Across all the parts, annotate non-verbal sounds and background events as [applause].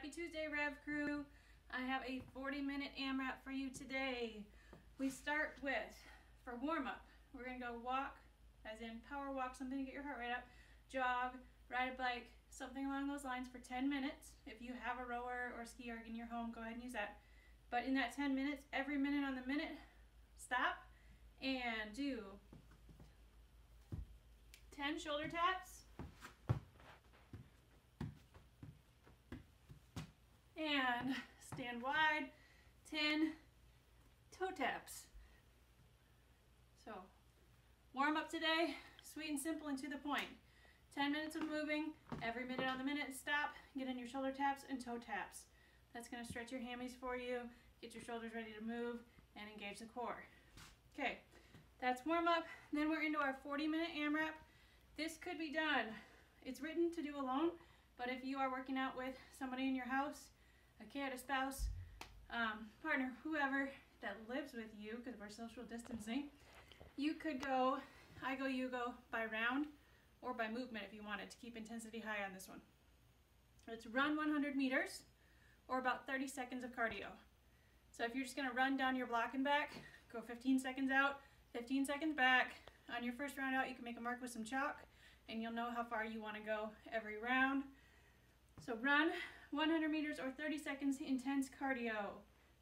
Happy Tuesday, Rev Crew. I have a 40 minute AMRAP for you today. We start with, for warm up, we're gonna go walk, as in power walk, something to get your heart rate up, jog, ride a bike, something along those lines for 10 minutes. If you have a rower or ski erg in your home, go ahead and use that. But in that 10 minutes, every minute on the minute, stop and do 10 shoulder taps, and stand wide, 10 toe taps. So warm up today, sweet and simple and to the point. 10 minutes of moving, every minute on the minute, stop, get in your shoulder taps and toe taps. That's gonna stretch your hammies for you, get your shoulders ready to move, and engage the core. Okay, that's warm up. Then we're into our 40 minute AMRAP. This could be done. It's written to do alone, but if you are working out with somebody in your house, a kid, a spouse, um, partner, whoever that lives with you, because we're social distancing, you could go, I go, you go by round or by movement if you wanted to keep intensity high on this one. Let's run 100 meters or about 30 seconds of cardio. So if you're just gonna run down your block and back, go 15 seconds out, 15 seconds back. On your first round out, you can make a mark with some chalk and you'll know how far you wanna go every round. So run 100 meters or 30 seconds intense cardio.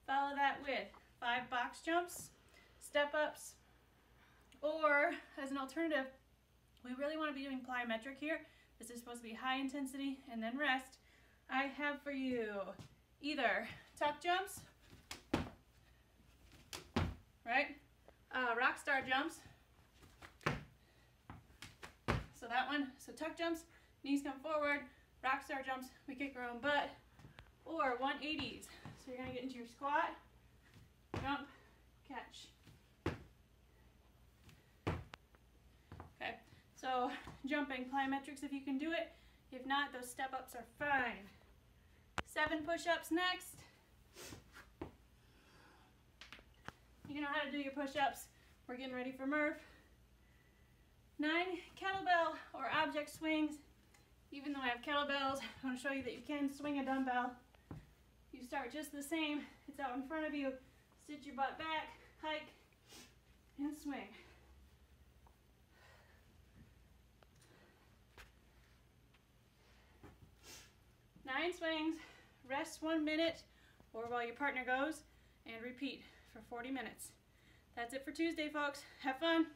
Follow that with five box jumps, step ups, or as an alternative, we really want to be doing plyometric here. This is supposed to be high intensity and then rest. I have for you either tuck jumps, right? Uh, rock star jumps. So that one, so tuck jumps, knees come forward, rock star jumps, we kick our own butt, or 180s. So you're gonna get into your squat, jump, catch. Okay, so jumping, plyometrics if you can do it. If not, those step ups are fine. Seven push-ups next. You know how to do your push-ups. We're getting ready for Murph. Nine kettlebell or object swings even though I have kettlebells, [laughs] I want to show you that you can swing a dumbbell. You start just the same. It's out in front of you. Sit your butt back, hike, and swing. Nine swings, rest one minute, or while your partner goes, and repeat for 40 minutes. That's it for Tuesday, folks. Have fun.